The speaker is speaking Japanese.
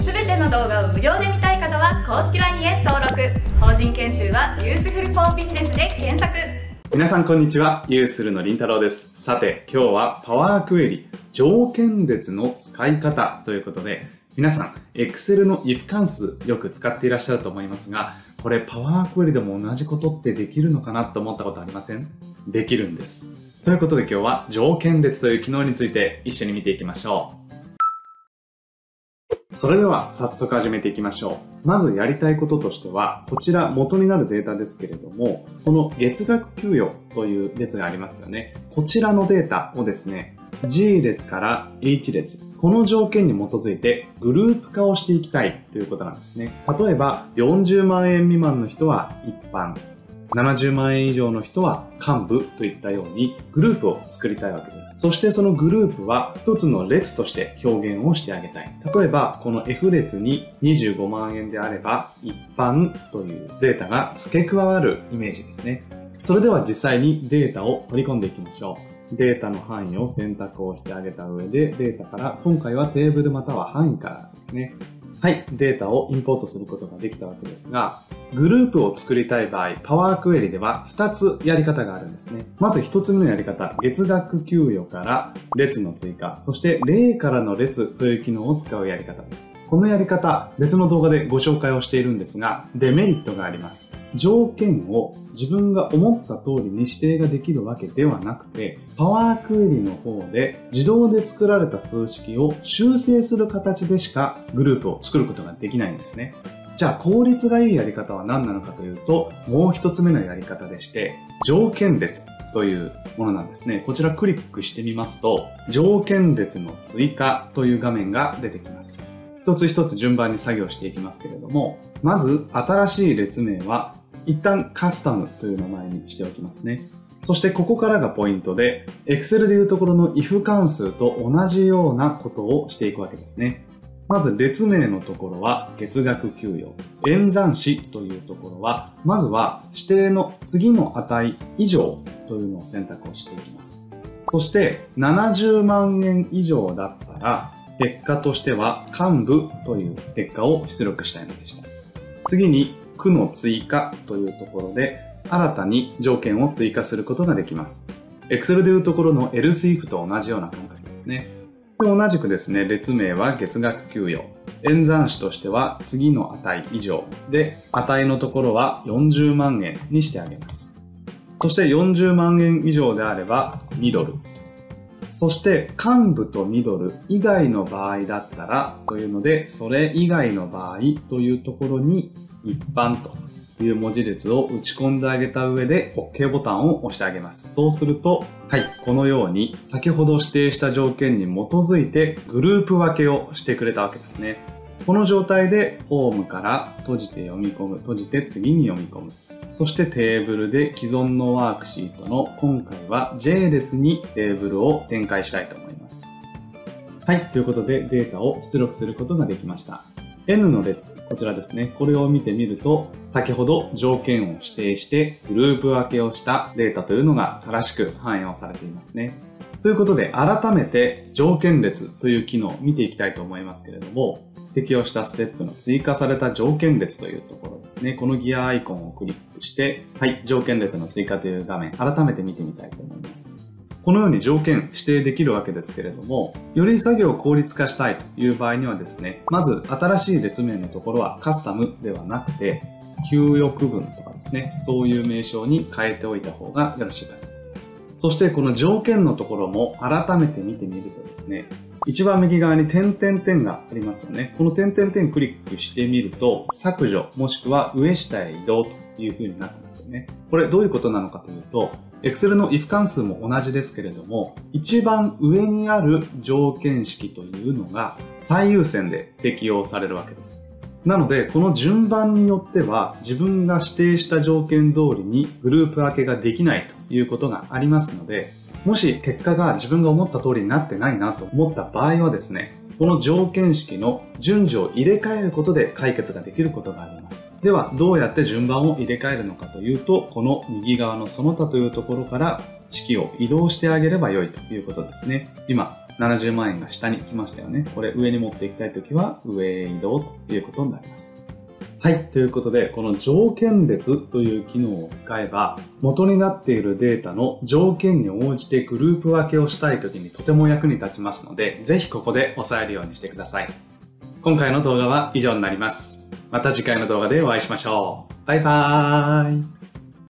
すべての動画を無料で見たい方は公式 LINE へ登録法人研修はユースフルフォービジネスで検索皆さんこんにちは、ユースルのりんたろうです。さて、今日はパワークエリ条件列の使い方ということで、皆さん、Excel の if 関数よく使っていらっしゃると思いますが、これパワークエリでも同じことってできるのかなと思ったことありません？できるんです。ということで今日は条件列という機能について一緒に見ていきましょう。それでは早速始めていきましょう。まずやりたいこととしては、こちら元になるデータですけれども、この月額給与という列がありますよね。こちらのデータをですね、G 列から H 列、この条件に基づいてグループ化をしていきたいということなんですね。例えば、40万円未満の人は一般、70万円以上の人は幹部といったようにグループを作りたいわけです。そしてそのグループは一つの列として表現をしてあげたい。例えばこの F 列に25万円であれば一般というデータが付け加わるイメージですね。それでは実際にデータを取り込んでいきましょう。データの範囲を選択をしてあげた上でデータから今回はテーブルまたは範囲からですね。はい、データをインポートすることができたわけですが、グループを作りたい場合、パワークエリでは2つやり方があるんですね。まず1つ目のやり方、月額給与から列の追加、そして例からの列という機能を使うやり方です。このやり方、別の動画でご紹介をしているんですが、デメリットがあります。条件を自分が思った通りに指定ができるわけではなくて、パワークエリの方で自動で作られた数式を修正する形でしかグループを作ることができないんですね。じゃあ効率がいいやり方は何なのかというと、もう一つ目のやり方でして、条件列というものなんですね。こちらクリックしてみますと、条件列の追加という画面が出てきます。一つ一つ順番に作業していきますけれども、まず新しい列名は一旦カスタムという名前にしておきますね。そしてここからがポイントで、Excel でいうところの if 関数と同じようなことをしていくわけですね。まず列名のところは月額給与。演算子というところは、まずは指定の次の値以上というのを選択をしていきます。そして70万円以上だったら、結果としては幹部という結果を出力したいのでした。次に区の追加というところで、新たに条件を追加することができます。Excel でいうところの else if と同じような感覚ですね。同じくですね、列名は月額給与。演算子としては次の値以上。で、値のところは40万円にしてあげます。そして40万円以上であればミドル。そして幹部とミドル以外の場合だったらというので、それ以外の場合というところに一般という文字列を打ち込んであげた上で OK ボタンを押してあげます。そうすると、はい、このように先ほど指定した条件に基づいてグループ分けをしてくれたわけですね。この状態でホームから閉じて読み込む、閉じて次に読み込む。そしてテーブルで既存のワークシートの今回は J 列にテーブルを展開したいと思います。はい、ということでデータを出力することができました。N の列、こちらですね。これを見てみると、先ほど条件を指定してグループ分けをしたデータというのが正しく反映をされていますね。ということで、改めて条件列という機能を見ていきたいと思いますけれども、適用したステップの追加された条件列というところですね。このギアアイコンをクリックして、はい、条件列の追加という画面、改めて見てみたいと思います。このように条件指定できるわけですけれども、より作業を効率化したいという場合にはですね、まず新しい列名のところはカスタムではなくて、給与区分とかですね、そういう名称に変えておいた方がよろしいかと。そしてこの条件のところも改めて見てみるとですね、一番右側に点々点がありますよね。この点々点クリックしてみると、削除もしくは上下へ移動という風になってますよね。これどういうことなのかというと、Excel の if 関数も同じですけれども、一番上にある条件式というのが最優先で適用されるわけです。なので、この順番によっては自分が指定した条件通りにグループ分けができないということがありますので、もし結果が自分が思った通りになってないなと思った場合はですね、この条件式の順序を入れ替えることで解決ができることがあります。では、どうやって順番を入れ替えるのかというと、この右側のその他というところから式を移動してあげれば良いということですね。今、70万円が下に来ましたよね。これ上に持っていきたいときは上へ移動ということになります。はい。ということで、この条件列という機能を使えば、元になっているデータの条件に応じてグループ分けをしたい時にとても役に立ちますので、ぜひここで押さえるようにしてください。今回の動画は以上になります。また次回の動画でお会いしましょう。バイバーイ。